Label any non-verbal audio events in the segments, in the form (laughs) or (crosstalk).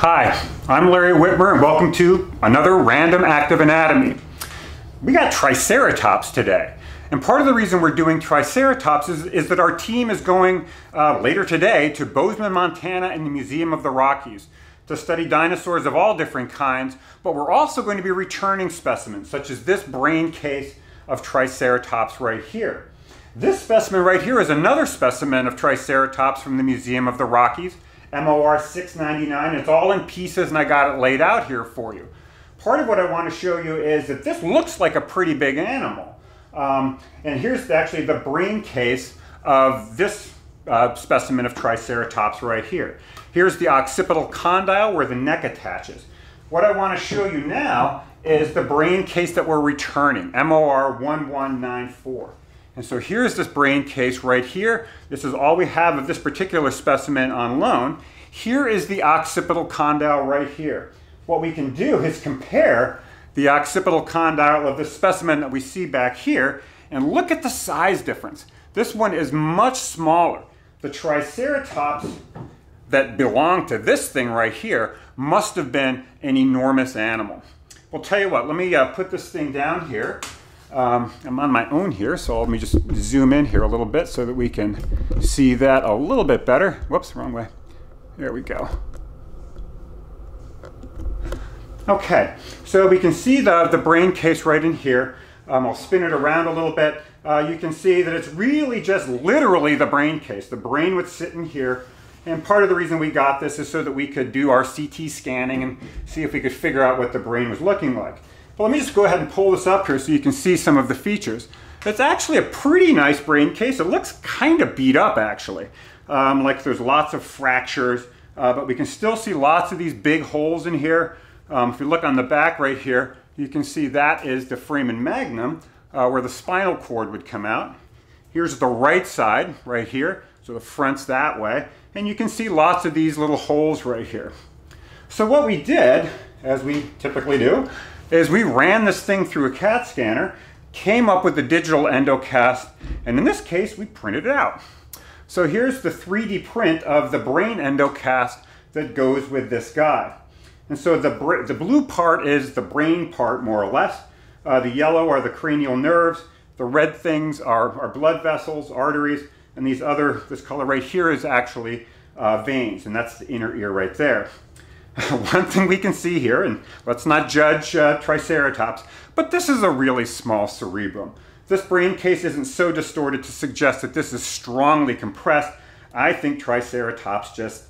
Hi, I'm Larry Witmer and welcome to another Random Act of Anatomy. We got Triceratops today. And part of the reason we're doing Triceratops is, is that our team is going uh, later today to Bozeman, Montana and the Museum of the Rockies to study dinosaurs of all different kinds, but we're also going to be returning specimens such as this brain case of Triceratops right here. This specimen right here is another specimen of Triceratops from the Museum of the Rockies. MOR 699. It's all in pieces and I got it laid out here for you. Part of what I want to show you is that this looks like a pretty big animal. Um, and here's actually the brain case of this uh, specimen of Triceratops right here. Here's the occipital condyle where the neck attaches. What I want to show you now is the brain case that we're returning, MOR 1194. And so here's this brain case right here. This is all we have of this particular specimen on loan. Here is the occipital condyle right here. What we can do is compare the occipital condyle of the specimen that we see back here and look at the size difference. This one is much smaller. The Triceratops that belonged to this thing right here must have been an enormous animal. Well, tell you what, let me uh, put this thing down here. Um, I'm on my own here, so let me just zoom in here a little bit so that we can see that a little bit better. Whoops, wrong way. There we go. Okay, so we can see the, the brain case right in here. Um, I'll spin it around a little bit. Uh, you can see that it's really just literally the brain case. The brain would sit in here. And part of the reason we got this is so that we could do our CT scanning and see if we could figure out what the brain was looking like. Let me just go ahead and pull this up here so you can see some of the features. It's actually a pretty nice brain case. It looks kind of beat up actually. Um, like there's lots of fractures, uh, but we can still see lots of these big holes in here. Um, if you look on the back right here, you can see that is the foramen magnum uh, where the spinal cord would come out. Here's the right side right here, so the front's that way. And you can see lots of these little holes right here. So what we did, as we typically do, is we ran this thing through a CAT scanner, came up with the digital endocast, and in this case, we printed it out. So here's the 3D print of the brain endocast that goes with this guy. And so the, the blue part is the brain part, more or less. Uh, the yellow are the cranial nerves. The red things are, are blood vessels, arteries, and these other, this color right here is actually uh, veins, and that's the inner ear right there. (laughs) one thing we can see here, and let's not judge uh, Triceratops, but this is a really small cerebrum. This brain case isn't so distorted to suggest that this is strongly compressed. I think Triceratops just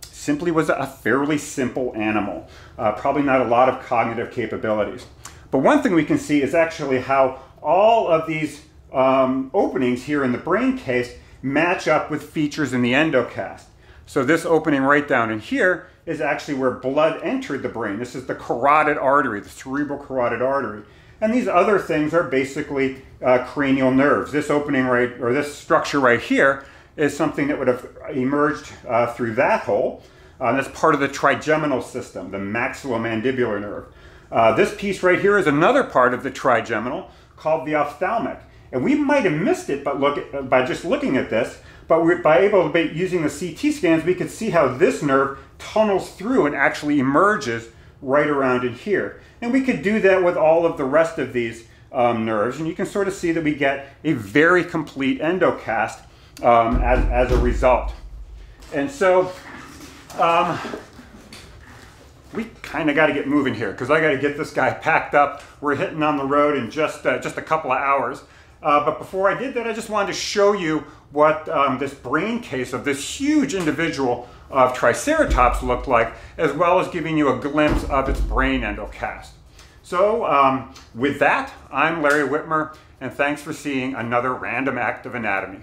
simply was a fairly simple animal. Uh, probably not a lot of cognitive capabilities. But one thing we can see is actually how all of these um, openings here in the brain case match up with features in the endocast. So this opening right down in here is actually where blood entered the brain. This is the carotid artery, the cerebral carotid artery. And these other things are basically uh, cranial nerves. This opening right, or this structure right here, is something that would have emerged uh, through that hole. Uh, that's part of the trigeminal system, the maxillomandibular nerve. Uh, this piece right here is another part of the trigeminal called the ophthalmic. And we might have missed it but look at, by just looking at this, but by able to be using the CT scans, we could see how this nerve tunnels through and actually emerges right around in here. And we could do that with all of the rest of these um, nerves, and you can sort of see that we get a very complete endocast um, as, as a result. And so um, we kind of got to get moving here because I got to get this guy packed up. We're hitting on the road in just, uh, just a couple of hours. Uh, but before I did that, I just wanted to show you what um, this brain case of this huge individual of Triceratops looked like, as well as giving you a glimpse of its brain endocast. So um, with that, I'm Larry Witmer, and thanks for seeing another random act of anatomy.